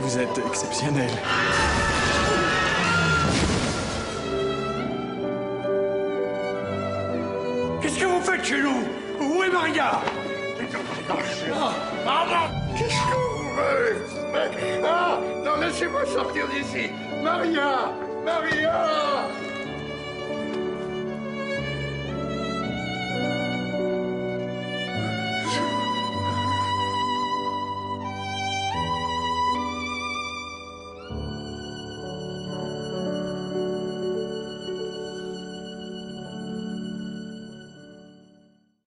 Vous êtes exceptionnel. Qu'est-ce que vous faites chez nous? Où est Maria? Ah, Qu'est-ce que vous faites? Ah Non, laissez-moi sortir d'ici. Maria!